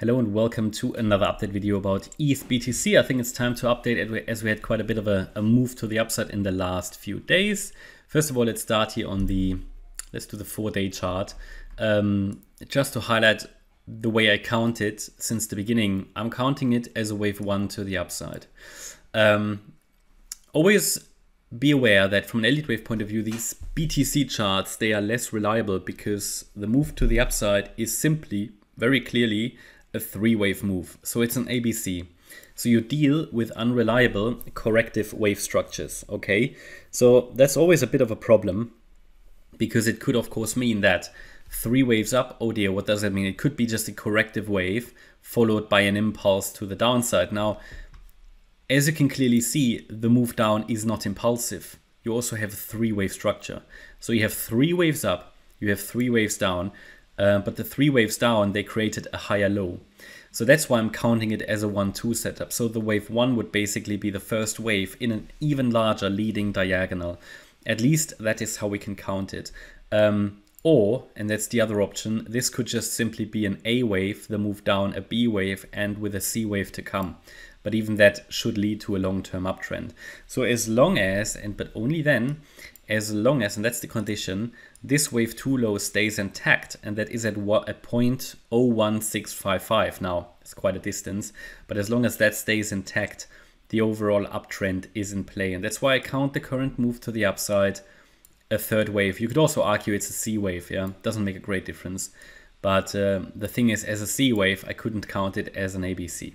Hello and welcome to another update video about ETH BTC. I think it's time to update as we had quite a bit of a, a, move to the upside in the last few days. First of all, let's start here on the, let's do the four day chart. Um, just to highlight the way I count it since the beginning, I'm counting it as a wave one to the upside. Um, always be aware that from an Elliott wave point of view, these BTC charts, they are less reliable because the move to the upside is simply very clearly a three wave move. So it's an ABC. So you deal with unreliable corrective wave structures, okay? So that's always a bit of a problem because it could of course mean that three waves up, oh dear, what does that mean? It could be just a corrective wave followed by an impulse to the downside. Now, as you can clearly see, the move down is not impulsive. You also have a three wave structure. So you have three waves up, you have three waves down, uh, but the three waves down, they created a higher low. So that's why I'm counting it as a 1-2 setup. So the wave 1 would basically be the first wave in an even larger leading diagonal. At least that is how we can count it. Um, or, and that's the other option, this could just simply be an A wave, the move down, a B wave, and with a C wave to come. But even that should lead to a long-term uptrend. So as long as, and but only then, as long as, and that's the condition, this wave 2 low stays intact, and that is at, a 0.01655. Now, it's quite a distance, but as long as that stays intact, the overall uptrend is in play. And that's why I count the current move to the upside a third wave. You could also argue it's a C wave, yeah, doesn't make a great difference. But uh, the thing is, as a C wave, I couldn't count it as an ABC.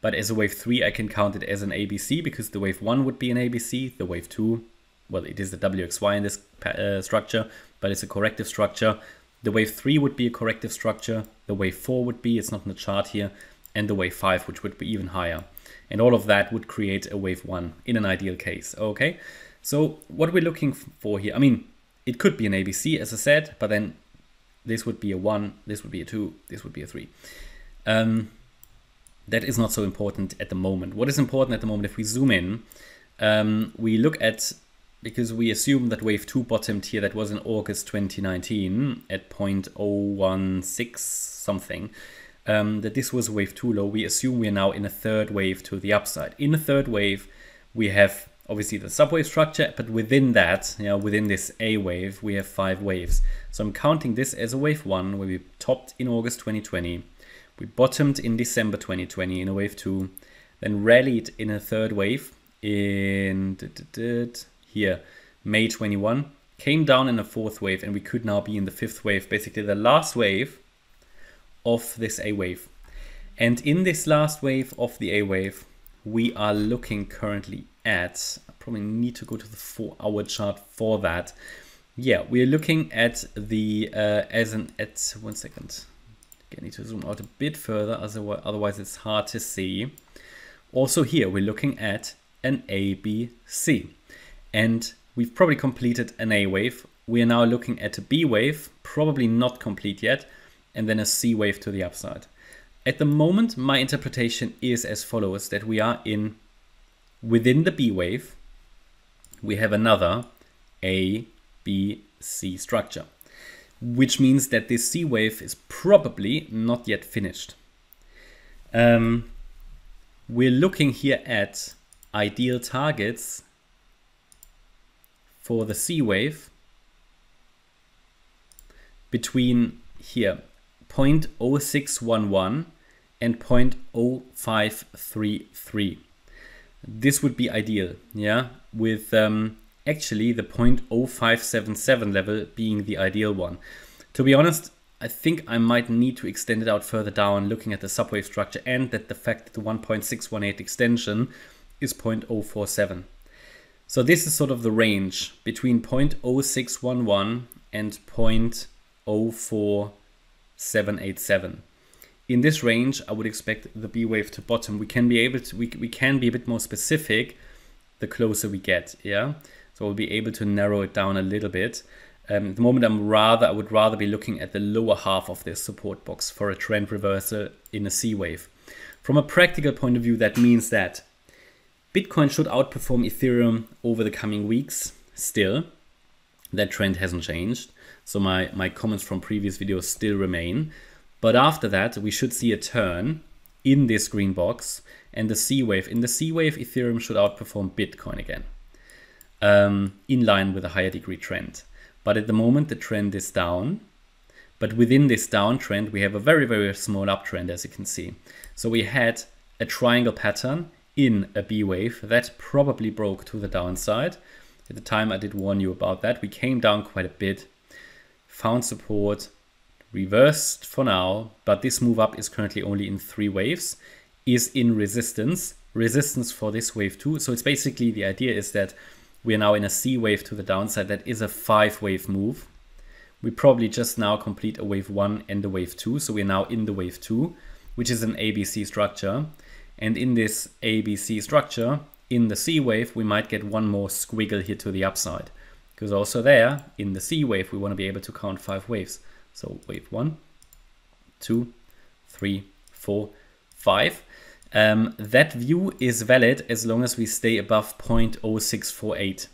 But as a wave 3, I can count it as an ABC because the wave 1 would be an ABC, the wave 2 well, it is the WXY in this uh, structure, but it's a corrective structure. The wave 3 would be a corrective structure. The wave 4 would be, it's not in the chart here, and the wave 5, which would be even higher. And all of that would create a wave 1 in an ideal case, okay? So what we're looking for here, I mean, it could be an ABC, as I said, but then this would be a 1, this would be a 2, this would be a 3. Um, that is not so important at the moment. What is important at the moment, if we zoom in, um, we look at because we assume that wave 2 bottomed here, that was in August 2019 at 0.016 something, um, that this was wave 2 low, we assume we are now in a third wave to the upside. In a third wave, we have obviously the subwave structure, but within that, you know, within this A wave, we have five waves. So I'm counting this as a wave 1, where we topped in August 2020, we bottomed in December 2020 in a wave 2, then rallied in a third wave in here, May 21, came down in a fourth wave and we could now be in the fifth wave, basically the last wave of this A wave. And in this last wave of the A wave, we are looking currently at, I probably need to go to the four hour chart for that. Yeah, we're looking at the, uh, as an, at, one second. I need to zoom out a bit further, otherwise it's hard to see. Also here, we're looking at an ABC and we've probably completed an A wave. We are now looking at a B wave, probably not complete yet, and then a C wave to the upside. At the moment, my interpretation is as follows, that we are in within the B wave, we have another A, B, C structure, which means that this C wave is probably not yet finished. Um, we're looking here at ideal targets for the C wave between here 0.0611 and 0.0533. This would be ideal, yeah, with um, actually the 0.0577 level being the ideal one. To be honest, I think I might need to extend it out further down looking at the subwave structure and that the fact that the 1.618 extension is 0.047. So this is sort of the range between 0.0611 and 0.04787. In this range, I would expect the B wave to bottom. We can be able to, we, we can be a bit more specific the closer we get, yeah? So we'll be able to narrow it down a little bit. Um, at the moment, I'm rather, I would rather be looking at the lower half of this support box for a trend reversal in a C wave. From a practical point of view, that means that Bitcoin should outperform Ethereum over the coming weeks still. That trend hasn't changed. So my, my comments from previous videos still remain. But after that, we should see a turn in this green box and the C wave. In the C wave, Ethereum should outperform Bitcoin again, um, in line with a higher degree trend. But at the moment, the trend is down. But within this downtrend, we have a very, very small uptrend, as you can see. So we had a triangle pattern in a B wave that probably broke to the downside. At the time, I did warn you about that. We came down quite a bit, found support, reversed for now, but this move up is currently only in three waves, is in resistance, resistance for this wave too. So it's basically the idea is that we are now in a C wave to the downside. That is a five wave move. We probably just now complete a wave one and a wave two. So we're now in the wave two, which is an ABC structure. And in this ABC structure, in the C wave, we might get one more squiggle here to the upside. Because also there, in the C wave, we want to be able to count five waves. So wave one, two, three, four, five. Um, that view is valid as long as we stay above 0.0648.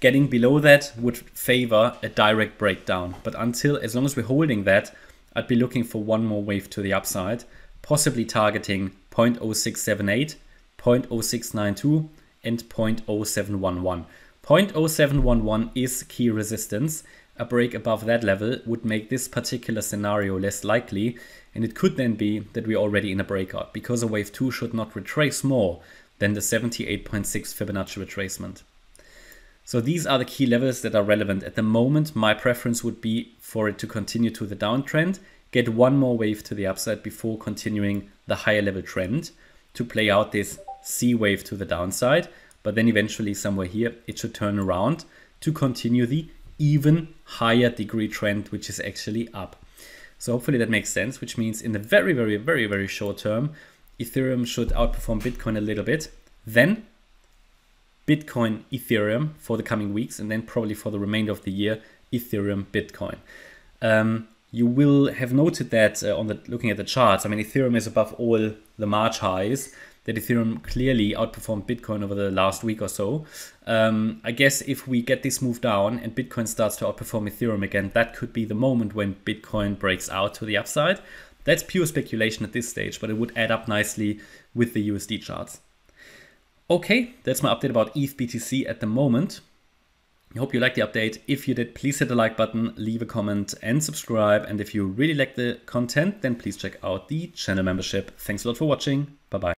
Getting below that would favor a direct breakdown. But until, as long as we're holding that, I'd be looking for one more wave to the upside, possibly targeting 0.0678, 0.0692, and 0.0711. 0.0711 is key resistance. A break above that level would make this particular scenario less likely, and it could then be that we're already in a breakout because a wave 2 should not retrace more than the 78.6 Fibonacci retracement. So these are the key levels that are relevant. At the moment, my preference would be for it to continue to the downtrend, get one more wave to the upside before continuing the higher level trend to play out this C wave to the downside. But then eventually somewhere here, it should turn around to continue the even higher degree trend, which is actually up. So hopefully that makes sense, which means in the very, very, very, very short term, Ethereum should outperform Bitcoin a little bit. Then Bitcoin, Ethereum for the coming weeks, and then probably for the remainder of the year, Ethereum, Bitcoin. Um, you will have noted that uh, on the looking at the charts, I mean, Ethereum is above all the March highs. That Ethereum clearly outperformed Bitcoin over the last week or so. Um, I guess if we get this move down and Bitcoin starts to outperform Ethereum again, that could be the moment when Bitcoin breaks out to the upside. That's pure speculation at this stage, but it would add up nicely with the USD charts. Okay, that's my update about ETH BTC at the moment. I hope you liked the update. If you did, please hit the like button, leave a comment and subscribe. And if you really like the content, then please check out the channel membership. Thanks a lot for watching. Bye bye.